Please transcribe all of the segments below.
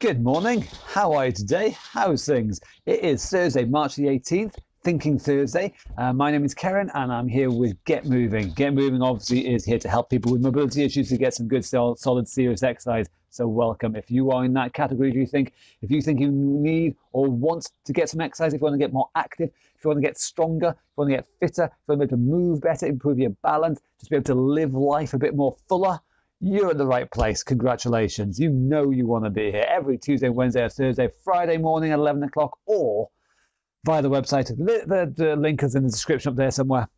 Good morning. How are you today? How's things? It is Thursday, March the 18th, Thinking Thursday. Uh, my name is Karen and I'm here with Get Moving. Get Moving obviously is here to help people with mobility issues to get some good, solid, serious exercise. So welcome. If you are in that category, if you think if you think you need or want to get some exercise, if you want to get more active, if you want to get stronger, if you want to get fitter, if you want to be able to move better, improve your balance, just be able to live life a bit more fuller, you're at the right place. Congratulations. You know you want to be here every Tuesday, Wednesday, or Thursday, Friday morning at 11 o'clock, or via the website. The, the link is in the description up there somewhere.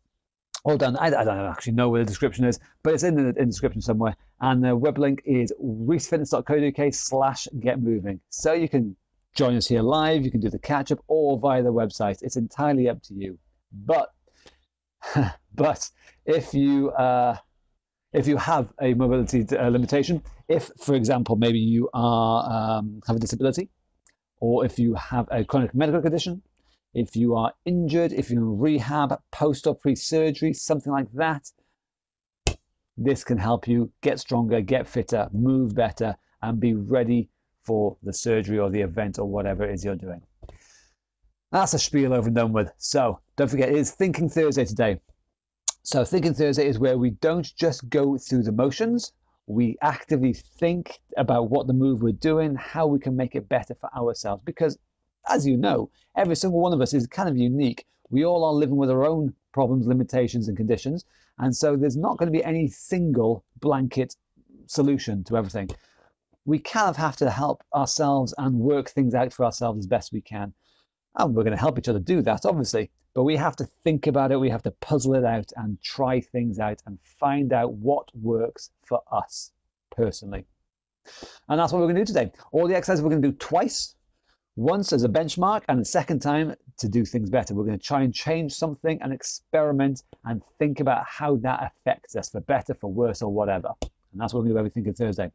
All done. I, I, don't actually know where the description is, but it's in the, in the description somewhere. And the web link is reesfitness.co.uk slash get moving. So you can join us here live, you can do the catch up, or via the website. It's entirely up to you. But, but if you, uh, if you have a mobility uh, limitation, if, for example, maybe you are um, have a disability, or if you have a chronic medical condition, if you are injured, if you're in rehab, post or pre surgery, something like that, this can help you get stronger, get fitter, move better, and be ready for the surgery or the event or whatever it is you're doing. That's a spiel over and done with. So don't forget, it is Thinking Thursday today. So Thinking Thursday is where we don't just go through the motions, we actively think about what the move we're doing, how we can make it better for ourselves. Because as you know, every single one of us is kind of unique. We all are living with our own problems, limitations, and conditions. And so there's not going to be any single blanket solution to everything. We kind of have to help ourselves and work things out for ourselves as best we can. And we're going to help each other do that, obviously. But we have to think about it, we have to puzzle it out and try things out and find out what works for us personally. And that's what we're going to do today. All the exercises we're going to do twice once as a benchmark and the second time to do things better. We're going to try and change something and experiment and think about how that affects us for better, for worse, or whatever. And that's what we're going to do every Thinking Thursday.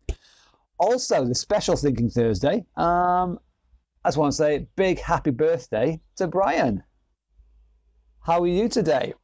Also, the special Thinking Thursday, um, I just want to say big happy birthday to Brian. How are you today?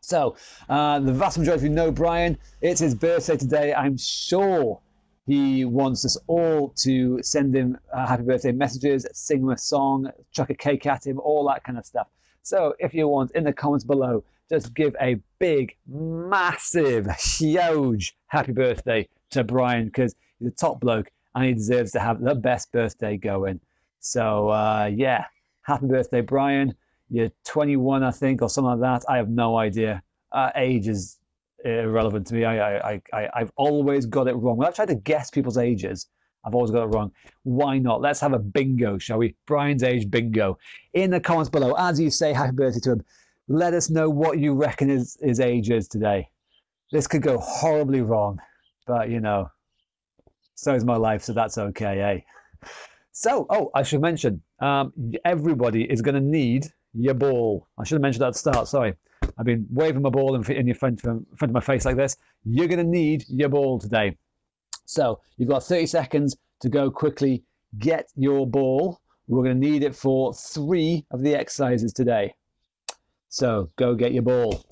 So, uh, the vast majority of you know Brian. It's his birthday today. I'm sure he wants us all to send him uh, happy birthday messages, sing him a song, chuck a cake at him, all that kind of stuff. So if you want, in the comments below, just give a big, massive, huge happy birthday to Brian because he's a top bloke and he deserves to have the best birthday going. So uh, yeah, happy birthday, Brian. You're 21, I think, or something like that. I have no idea. Uh, age is irrelevant to me. I, I, I, I've always got it wrong. When I've tried to guess people's ages, I've always got it wrong. Why not? Let's have a bingo, shall we? Brian's age bingo. In the comments below, as you say happy birthday to him, let us know what you reckon his, his age is today. This could go horribly wrong, but you know, so is my life, so that's okay, eh? So, oh, I should mention, um, everybody is going to need your ball. I should have mentioned that at the start, sorry. I've been waving my ball in, in your front, front of my face like this. You're going to need your ball today. So you've got 30 seconds to go quickly get your ball. We're going to need it for three of the exercises today. So go get your ball.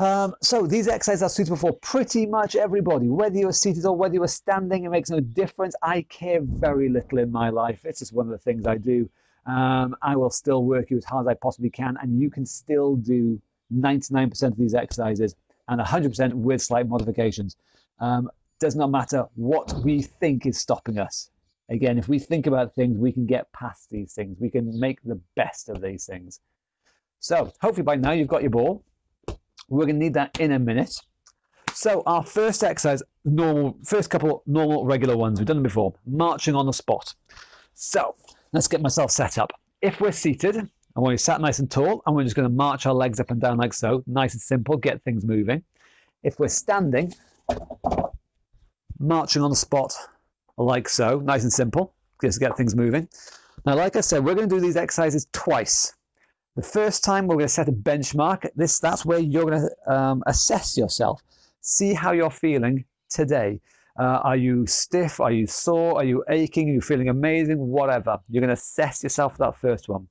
Um, so these exercises are suitable for pretty much everybody, whether you're seated or whether you're standing. It makes no difference. I care very little in my life. It's just one of the things I do. Um, I will still work you as hard as I possibly can, and you can still do 99% of these exercises and 100% with slight modifications. Um, does not matter what we think is stopping us. Again, if we think about things, we can get past these things. We can make the best of these things. So hopefully by now you've got your ball. We're going to need that in a minute. So our first exercise, normal, first couple normal regular ones, we've done them before, marching on the spot. So let's get myself set up. If we're seated, and when we sat nice and tall, and we're just going to march our legs up and down like so, nice and simple, get things moving. If we're standing, marching on the spot like so, nice and simple, just get things moving. Now, like I said, we're going to do these exercises twice. The first time we're going to set a benchmark. This that's where you're going to um, assess yourself, see how you're feeling today. Uh, are you stiff? Are you sore? Are you aching? Are you feeling amazing? Whatever. You're going to assess yourself for that first one.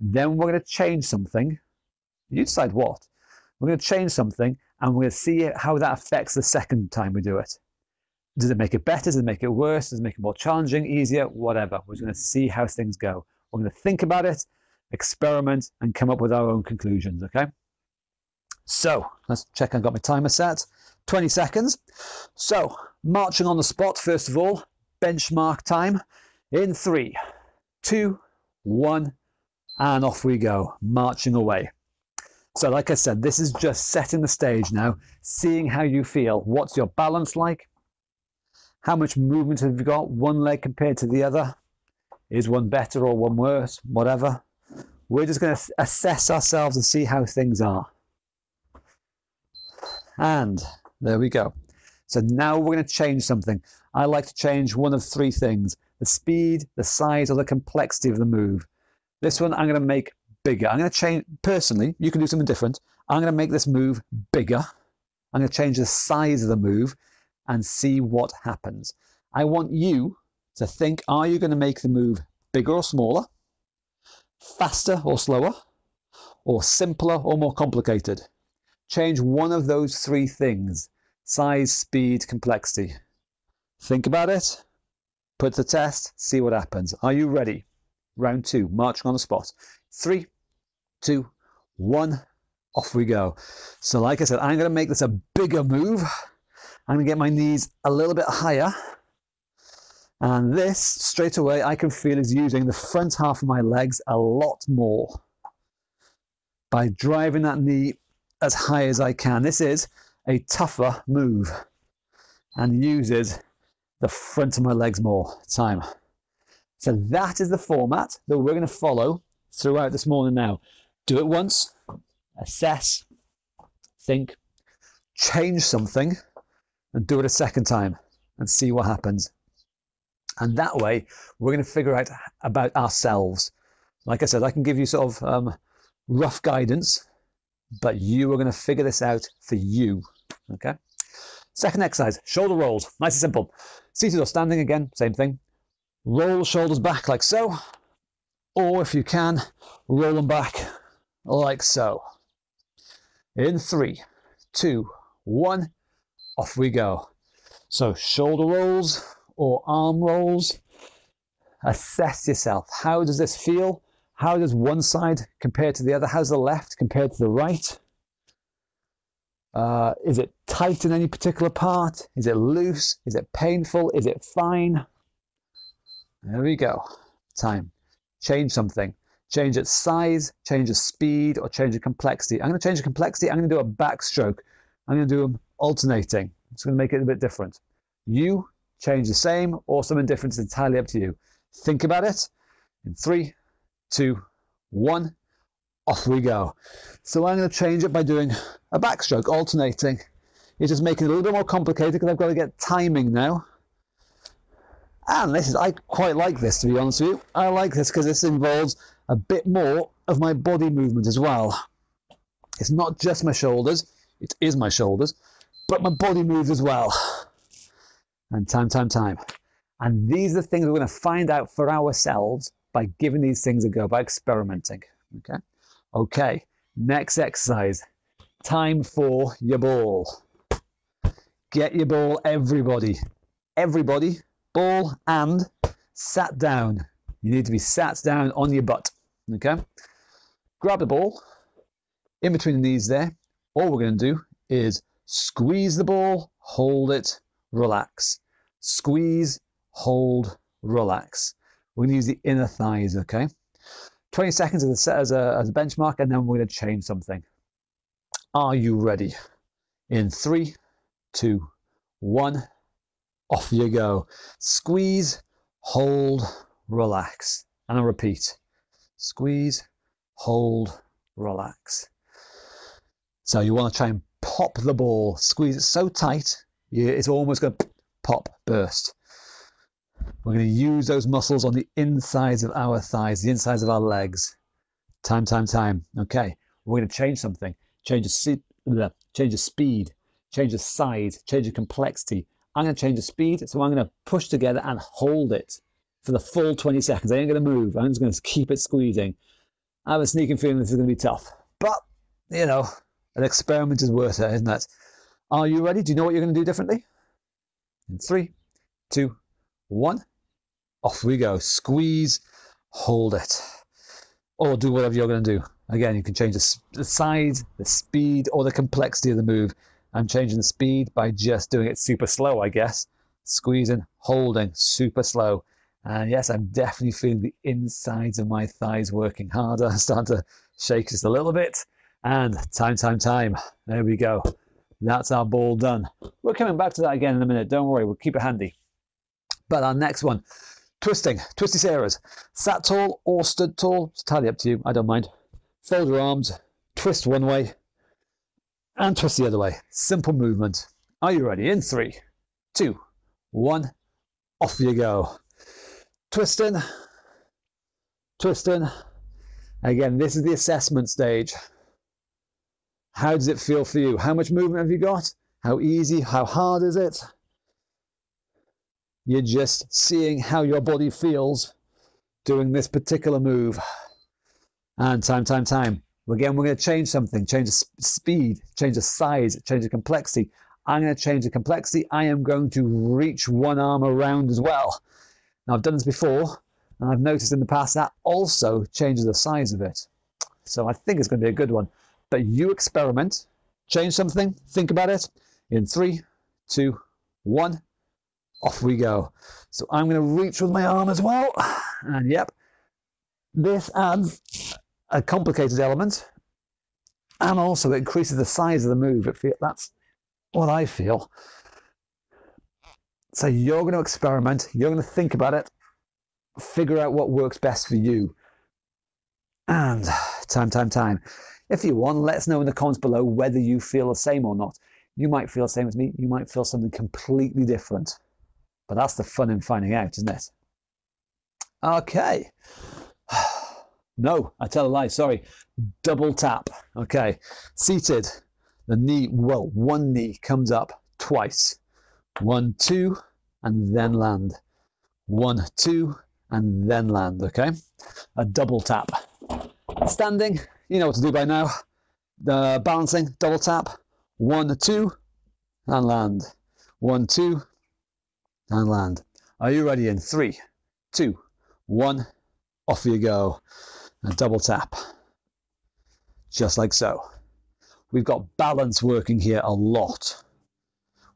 Then we're going to change something. You decide what. We're going to change something and we're going to see how that affects the second time we do it. Does it make it better? Does it make it worse? Does it make it more challenging, easier, whatever? We're just going to see how things go. We're going to think about it, experiment, and come up with our own conclusions, okay? So let's check I've got my timer set. 20 seconds. So marching on the spot, first of all, benchmark time in three, two, one, and off we go, marching away. So, like I said, this is just setting the stage now, seeing how you feel. What's your balance like? How much movement have you got? One leg compared to the other? Is one better or one worse? Whatever. We're just going to assess ourselves and see how things are. And there we go. So now we're going to change something. I like to change one of three things the speed, the size, or the complexity of the move. This one I'm going to make bigger. I'm going to change, personally, you can do something different. I'm going to make this move bigger. I'm going to change the size of the move and see what happens. I want you to think are you going to make the move bigger or smaller, faster or slower, or simpler or more complicated? Change one of those three things size, speed, complexity. Think about it, put the test, see what happens. Are you ready? Round two, marching on the spot. Three, two, one, off we go. So, like I said, I'm going to make this a bigger move. I'm going to get my knees a little bit higher. And this, straight away, I can feel is using the front half of my legs a lot more by driving that knee as high as I can. This is a tougher move and uses the front of my legs more time. So that is the format that we're going to follow throughout this morning now. Do it once, assess, think, change something, and do it a second time and see what happens. And that way, we're going to figure out about ourselves. Like I said, I can give you sort of um, rough guidance, but you are going to figure this out for you. Okay? Second exercise, shoulder rolls. Nice and simple. Seated or standing again, same thing. Roll the shoulders back like so, or if you can, roll them back like so. In three, two, one, off we go. So shoulder rolls or arm rolls. Assess yourself. How does this feel? How does one side compare to the other? How's the left compared to the right? Uh, is it tight in any particular part? Is it loose? Is it painful? Is it fine? There we go. Time. Change something. Change its size, change its speed, or change the complexity. I'm going to change the complexity. I'm going to do a backstroke. I'm going to do them alternating. It's going to make it a bit different. You change the same or something different. It's entirely up to you. Think about it in three, two, one off we go. So I'm going to change it by doing a backstroke, alternating. It's just making it a little bit more complicated because I've got to get timing now. And this is, I quite like this to be honest with you. I like this because this involves a bit more of my body movement as well. It's not just my shoulders, it is my shoulders, but my body moves as well. And time, time, time. And these are the things we're going to find out for ourselves by giving these things a go, by experimenting. Okay? Okay, next exercise. Time for your ball. Get your ball, everybody. Everybody, ball and sat down. You need to be sat down on your butt. Okay? Grab the ball in between the knees there. All we're going to do is squeeze the ball, hold it, relax. Squeeze, hold, relax. We're going to use the inner thighs, okay? 20 seconds as a, as a, as a benchmark, and then we're going to change something. Are you ready? In three, two, one, off you go. Squeeze, hold, relax. And I repeat. Squeeze, hold, relax. So you want to try and pop the ball, squeeze it so tight, it's almost going to pop, burst. We're going to use those muscles on the insides of our thighs, the insides of our legs. Time, time, time. Okay, we're going to change something. Change the, change the speed, change the size, change the complexity. I'm going to change the speed, so I'm going to push together and hold it for the full 20 seconds. I ain't going to move. I'm just going to keep it squeezing. I have a sneaking feeling this is going to be tough. But, you know, an experiment is worth it, isn't it? Are you ready? Do you know what you're going to do differently? In three, two, one. Off we go. Squeeze, hold it. Or do whatever you're going to do. Again, you can change the size, the speed, or the complexity of the move. I'm changing the speed by just doing it super slow, I guess. Squeezing, holding, super slow. And yes, I'm definitely feeling the insides of my thighs working harder. I'm starting to shake just a little bit. And time, time, time. There we go. That's our ball done. We're coming back to that again in a minute. Don't worry, we'll keep it handy. But our next one, twisting, twisty Sarahs. Sat tall or stood tall, it's entirely up to you. I don't mind. Fold your arms, twist one way, and twist the other way. Simple movement. Are you ready? In three, two, one, off you go. Twisting, twisting. Again, this is the assessment stage. How does it feel for you? How much movement have you got? How easy? How hard is it? You're just seeing how your body feels doing this particular move. And time, time, time. Again, we're going to change something, change the speed, change the size, change the complexity. I'm going to change the complexity. I am going to reach one arm around as well. Now, I've done this before, and I've noticed in the past that also changes the size of it. So I think it's going to be a good one. But you experiment, change something, think about it. In three, two, one, off we go. So I'm going to reach with my arm as well. And yep, this adds a complicated element and also it increases the size of the move. It feel, that's what I feel. So you're going to experiment, you're going to think about it, figure out what works best for you. And time, time, time. If you want, let us know in the comments below whether you feel the same or not. You might feel the same as me, you might feel something completely different. But that's the fun in finding out, isn't it? Okay. no, I tell a lie, sorry. Double tap. Okay. Seated. The knee, well, one knee comes up twice. One, two, and then land. One, two, and then land, okay? A double tap. Standing, you know what to do by now. The balancing, double tap. One, two, and land. One, two, and land. Are you ready in three, two, one, off you go. And double tap. Just like so. We've got balance working here a lot.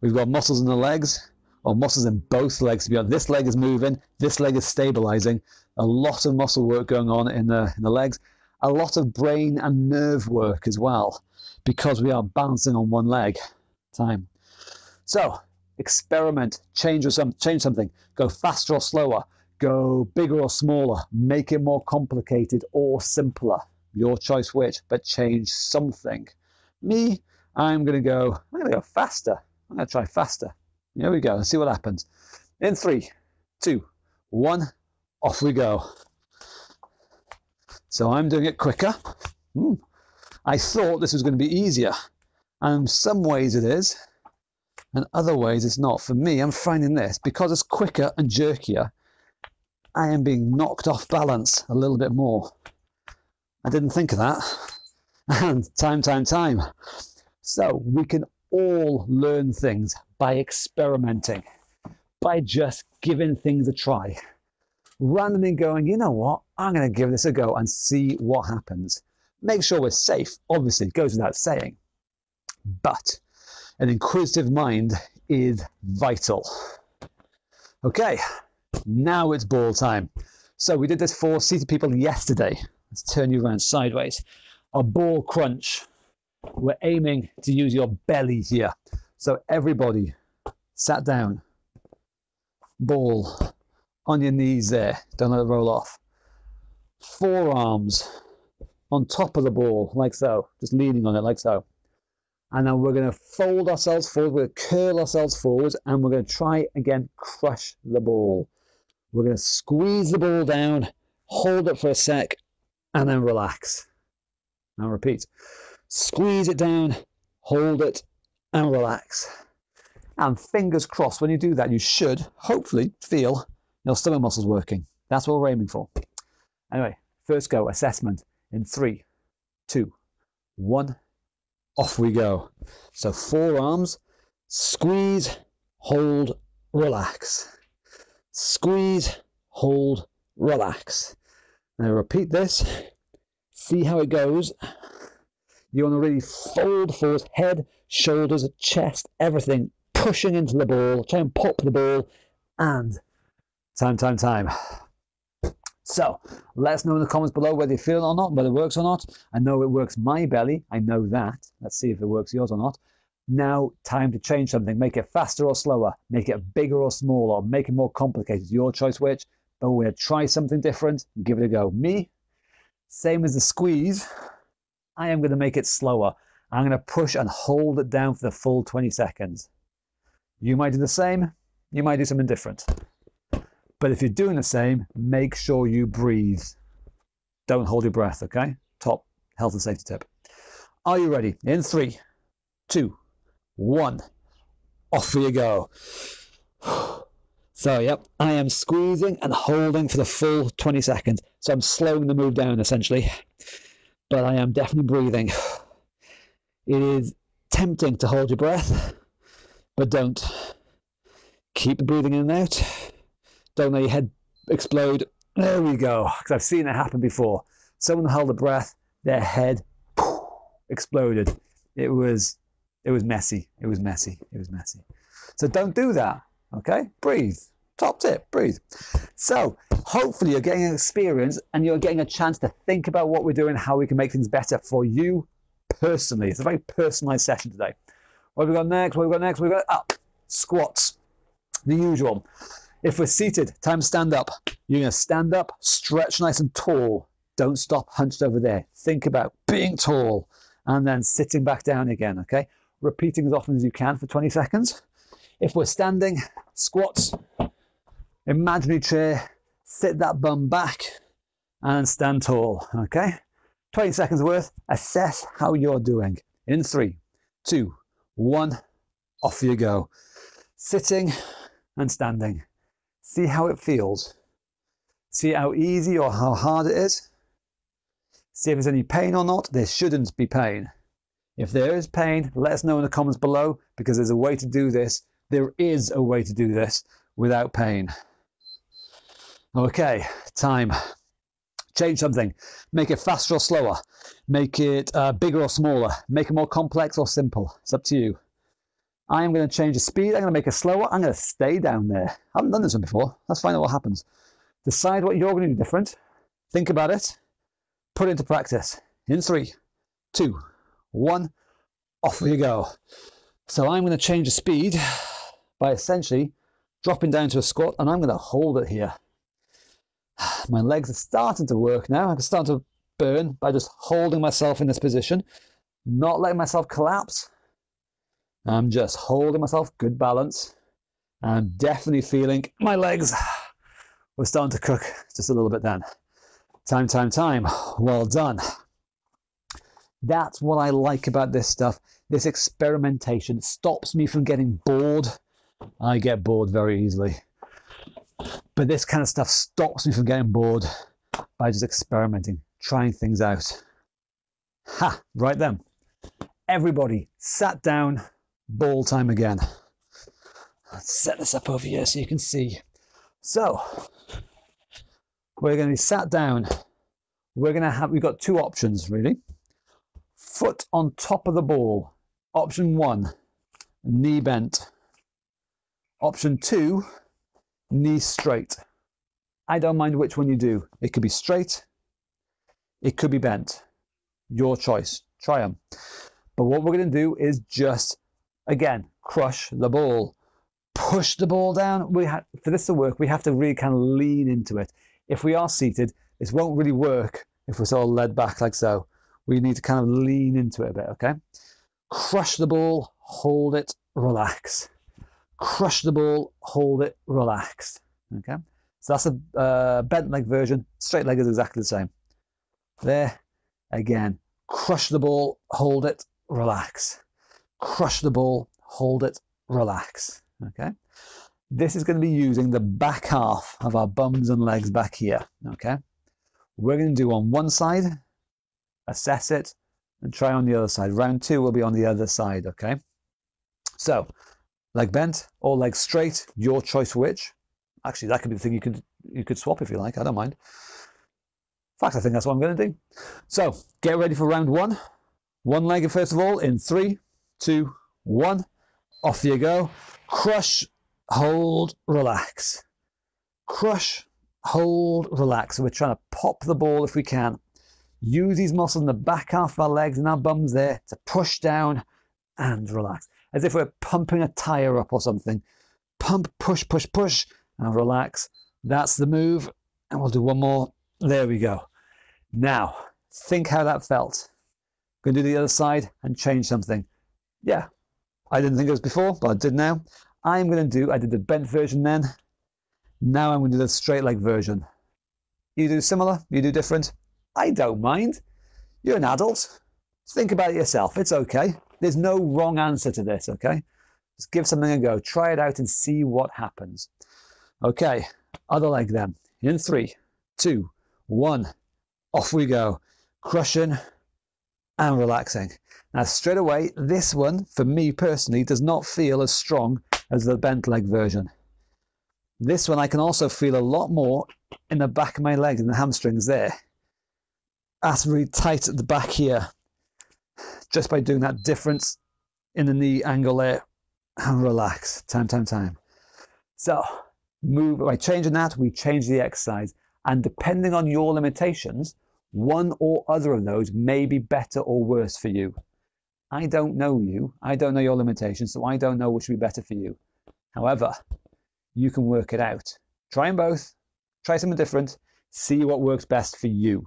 We've got muscles in the legs, or muscles in both legs. This leg is moving, this leg is stabilizing. A lot of muscle work going on in the, in the legs. A lot of brain and nerve work as well, because we are balancing on one leg. Time. So, experiment, change or some, change something, go faster or slower, go bigger or smaller, make it more complicated or simpler. Your choice which, but change something. Me, I'm going to go, I'm going to go faster. I'm going to try faster. Here we go. See what happens. In three, two, one, off we go. So I'm doing it quicker. Hmm. I thought this was going to be easier. And some ways it is and other ways it's not. For me, I'm finding this because it's quicker and jerkier, I am being knocked off balance a little bit more. I didn't think of that. And time, time, time. So we can all learn things by experimenting, by just giving things a try. Randomly going, you know what, I'm going to give this a go and see what happens. Make sure we're safe, obviously, it goes without saying. But an inquisitive mind is vital. Okay, now it's ball time. So we did this for seated people yesterday. Let's turn you around sideways. A ball crunch. We're aiming to use your belly here. So everybody sat down. Ball on your knees there. Don't let it roll off. Forearms on top of the ball, like so. Just leaning on it, like so and then we're going to fold ourselves forward, we're going to curl ourselves forward, and we're going to try again crush the ball. We're going to squeeze the ball down, hold it for a sec, and then relax. Now repeat. Squeeze it down, hold it, and relax. And fingers crossed, when you do that, you should hopefully feel your stomach muscles working. That's what we're aiming for. Anyway, first go assessment in three, two, one off we go. So forearms, squeeze, hold, relax. Squeeze, hold, relax. Now repeat this. See how it goes. You want to really fold forward, head, shoulders, chest, everything pushing into the ball. Try and pop the ball. And time, time, time. So let us know in the comments below whether you feel it or not, whether it works or not. I know it works my belly. I know that. Let's see if it works yours or not. Now, time to change something. Make it faster or slower. Make it bigger or smaller. Make it more complicated. Your choice which. But we're going to try something different give it a go. Me, same as the squeeze, I am going to make it slower. I'm going to push and hold it down for the full 20 seconds. You might do the same. You might do something different. But if you're doing the same, make sure you breathe. Don't hold your breath, okay? Top health and safety tip. Are you ready? In three, two, one. Off you go. So, yep, I am squeezing and holding for the full 20 seconds. So I'm slowing the move down essentially, but I am definitely breathing. It is tempting to hold your breath, but don't. Keep breathing in and out. Don't let your head explode. There we go, because I've seen it happen before. Someone held a breath, their head poof, exploded. It was, it was messy. It was messy. It was messy. So don't do that. Okay, breathe. Top tip, breathe. So hopefully you're getting an experience and you're getting a chance to think about what we're doing, how we can make things better for you personally. It's a very personalized session today. What have we got next? What have we got next? We've got up, squats, the usual. If we're seated, time to stand up. You're going to stand up, stretch nice and tall. Don't stop hunched over there. Think about being tall and then sitting back down again, okay? Repeating as often as you can for 20 seconds. If we're standing, squats, imaginary chair, sit that bum back and stand tall, okay? 20 seconds worth, assess how you're doing. In three, two, one, off you go. Sitting and standing. See how it feels. See how easy or how hard it is. See if there's any pain or not. There shouldn't be pain. If there is pain, let us know in the comments below because there's a way to do this. There is a way to do this without pain. Okay, time. Change something. Make it faster or slower. Make it uh, bigger or smaller. Make it more complex or simple. It's up to you. I am going to change the speed. I'm going to make it slower. I'm going to stay down there. I haven't done this one before. Let's find out what happens. Decide what you're going to do different. Think about it. Put it into practice. In three, two, one, off you go. So I'm going to change the speed by essentially dropping down to a squat and I'm going to hold it here. My legs are starting to work now. I can start to burn by just holding myself in this position, not letting myself collapse. I'm just holding myself, good balance. I'm definitely feeling my legs were starting to cook just a little bit then. Time, time, time. Well done. That's what I like about this stuff. This experimentation stops me from getting bored. I get bored very easily. But this kind of stuff stops me from getting bored by just experimenting, trying things out. Ha! Right then. Everybody sat down, ball time again. Let's set this up over here so you can see. So, we're going to be sat down. We're going to have, we've got two options really. Foot on top of the ball. Option one, knee bent. Option two, knee straight. I don't mind which one you do. It could be straight, it could be bent. Your choice. Try them. But what we're going to do is just, again, crush the ball. Push the ball down. We have, for this to work, we have to really kind of lean into it. If we are seated, this won't really work if we're sort of led back like so. We need to kind of lean into it a bit, okay? Crush the ball, hold it, relax crush the ball, hold it, relax. Okay, so that's a uh, bent leg version. Straight leg is exactly the same. There, again, crush the ball, hold it, relax. Crush the ball, hold it, relax. Okay, this is going to be using the back half of our bums and legs back here. Okay, we're going to do on one side, assess it, and try on the other side. Round two will be on the other side. Okay, so leg bent or leg straight, your choice which. Actually, that could be the thing you could you could swap if you like. I don't mind. In fact, I think that's what I'm going to do. So get ready for round one. One leg first of all in three, two, one. Off you go. Crush, hold, relax. Crush, hold, relax. So we're trying to pop the ball if we can. Use these muscles in the back half of our legs and our bums there to push down and relax. As if we're pumping a tire up or something. Pump, push, push, push, and relax. That's the move. And we'll do one more. There we go. Now, think how that felt. Going to do the other side and change something. Yeah, I didn't think it was before, but I did now. I'm going to do, I did the bent version then. Now I'm going to do the straight leg version. You do similar, you do different. I don't mind. You're an adult. Think about it yourself. It's okay. There's no wrong answer to this, okay? Just give something a go. Try it out and see what happens. Okay, other leg then. In three, two, one. Off we go. Crushing and relaxing. Now, straight away, this one, for me personally, does not feel as strong as the bent leg version. This one I can also feel a lot more in the back of my leg, and the hamstrings there. That's really tight at the back here. Just by doing that difference in the knee angle there. And relax. Time, time, time. So, move by changing that, we change the exercise. And depending on your limitations, one or other of those may be better or worse for you. I don't know you. I don't know your limitations, so I don't know which would be better for you. However, you can work it out. Try them both. Try something different. See what works best for you.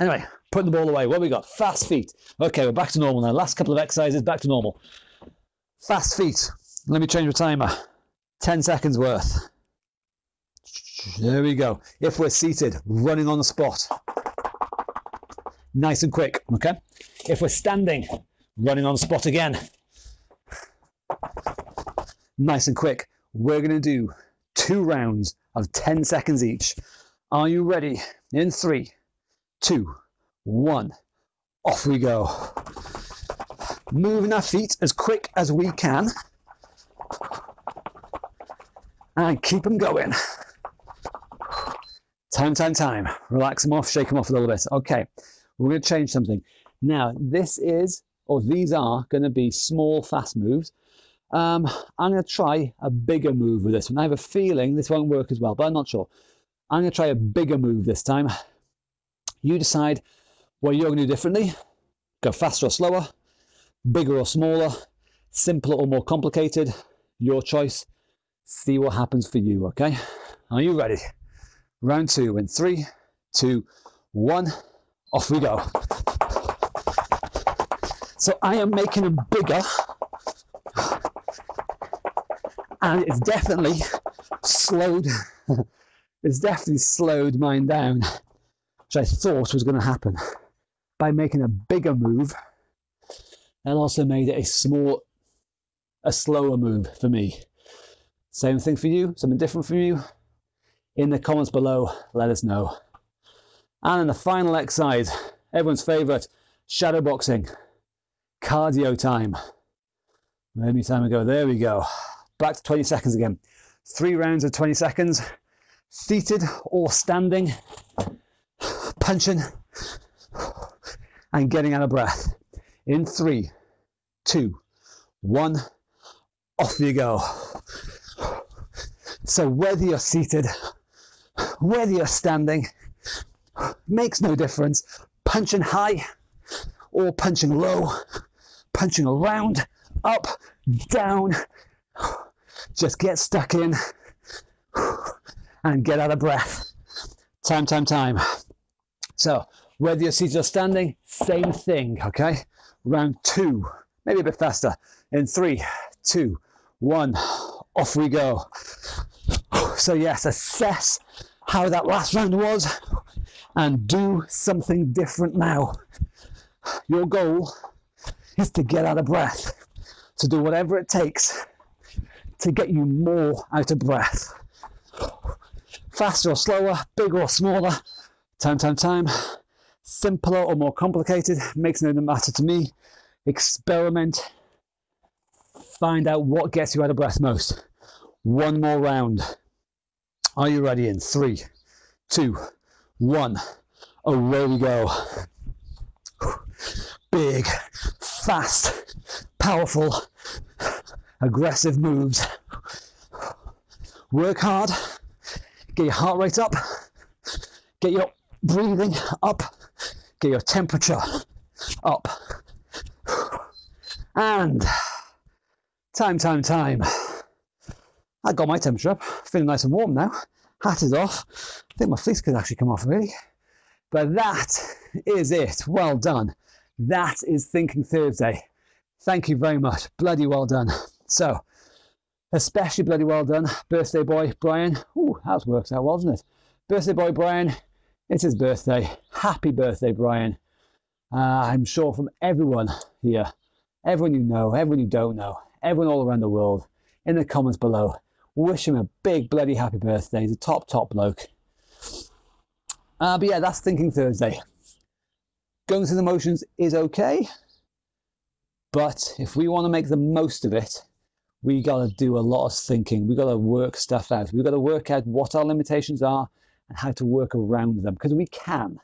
Anyway, putting the ball away. What we got? Fast feet. Okay, we're back to normal now. Last couple of exercises, back to normal. Fast feet. Let me change the timer. 10 seconds worth. There we go. If we're seated, running on the spot. Nice and quick, okay? If we're standing, running on spot again. Nice and quick. We're going to do two rounds of 10 seconds each. Are you ready? In three, two, one. Off we go. Moving our feet as quick as we can. And keep them going. Time, time, time. Relax them off, shake them off a little bit. Okay, we're going to change something. Now, this is, or these are, going to be small, fast moves. Um, I'm going to try a bigger move with this one. I have a feeling this won't work as well, but I'm not sure. I'm going to try a bigger move this time. You decide what you're going to do differently. Go faster or slower, bigger or smaller, simpler or more complicated. Your choice. See what happens for you, okay? Are you ready? Round two in three, two, one. Off we go. So I am making them bigger. And it's definitely slowed, it's definitely slowed mine down, which I thought was going to happen. By making a bigger move, and also made it a small, a slower move for me. Same thing for you, something different for you, in the comments below, let us know. And in the final exercise, everyone's favourite, shadow boxing, cardio time. Maybe time ago, there we go. Back to 20 seconds again. Three rounds of 20 seconds, seated or standing, punching and getting out of breath. In three, two, one, off you go. So whether you're seated whether you're standing, makes no difference. Punching high or punching low, punching around, up, down. Just get stuck in and get out of breath. Time, time, time. So, whether you're seated or standing, same thing, okay? Round two, maybe a bit faster. In three, two, one, off we go. So, yes, assess how that last round was and do something different now. Your goal is to get out of breath, to do whatever it takes to get you more out of breath. Faster or slower, bigger or smaller, time, time, time. Simpler or more complicated, makes no matter to me. Experiment. find out what gets you out of breath most. One more round. Are you ready? In three, two, one. Away we go. Big, fast, powerful, aggressive moves. Work hard. Get your heart rate up. Get your breathing up. Get your temperature up. And time, time, time. I got my temperature up, feeling nice and warm now. Hat is off. I think my fleece could actually come off really. But that is it. Well done. That is Thinking Thursday. Thank you very much. Bloody well done. So, especially bloody well done, birthday boy Brian. Ooh, that worked out didn't it? Birthday boy Brian, it's his birthday. Happy birthday, Brian. Uh, I'm sure from everyone here, everyone you know, everyone you don't know, everyone all around the world, in the comments below, wish him a big bloody happy birthday. He's a top, top bloke. Uh, but yeah, that's Thinking Thursday. Going through the motions is okay, but if we want to make the most of it, we got to do a lot of thinking. We got to work stuff out. We got to work out what our limitations are and how to work around them because we can.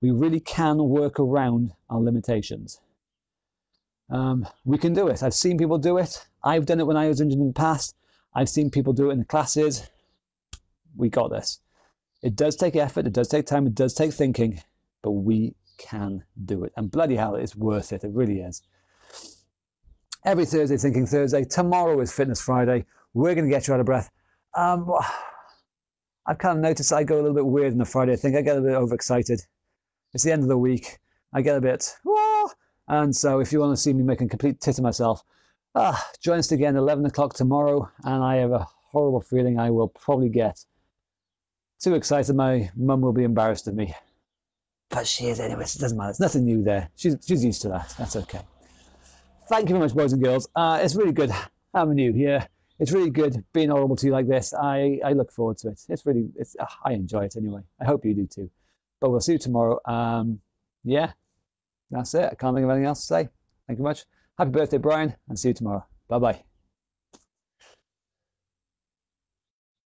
We really can work around our limitations. Um, we can do it. I've seen people do it. I've done it when I was injured in the past. I've seen people do it in the classes. We got this. It does take effort, it does take time, it does take thinking, but we can do it. And bloody hell, it's worth it. It really is. Every Thursday, Thinking Thursday. Tomorrow is Fitness Friday. We're going to get you out of breath. Um, I've kind of noticed I go a little bit weird on a Friday. I think I get a bit overexcited. It's the end of the week. I get a bit, and so if you want to see me making complete tit of myself, ah, join us again 11 o'clock tomorrow. And I have a horrible feeling I will probably get too excited. My mum will be embarrassed of me. But she is anyway. It doesn't matter. It's nothing new there. She's, she's used to that. That's okay. Thank you very much, boys and girls. Uh, it's really good having you here. It's really good being audible to you like this. I, I look forward to it. It's really, it's, uh, I enjoy it anyway. I hope you do too. But we'll see you tomorrow. Um, yeah, that's it. I can't think of anything else to say. Thank you much. Happy birthday, Brian, and see you tomorrow. Bye bye.